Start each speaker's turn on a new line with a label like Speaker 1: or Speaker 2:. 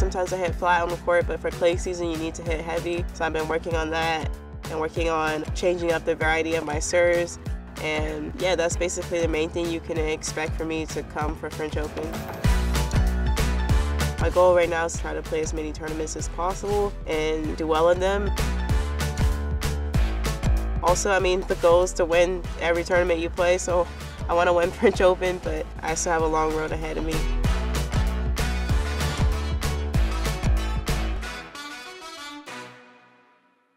Speaker 1: sometimes I hit flat on the court, but for clay season, you need to hit heavy. So I've been working on that and working on changing up the variety of my serves. And yeah, that's basically the main thing you can expect for me to come for French Open. My goal right now is to try to play as many tournaments as possible and do well in them. Also, I mean, the goal is to win every tournament you play, so I want to win French Open, but I still have a long road ahead of me.